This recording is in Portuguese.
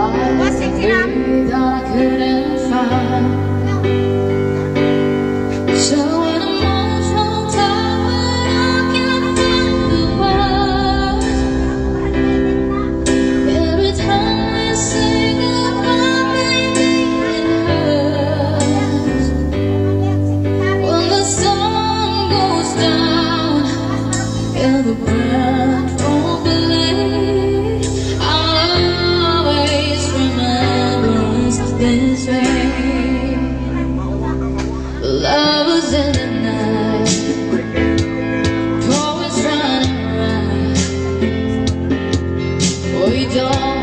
Posso Don't.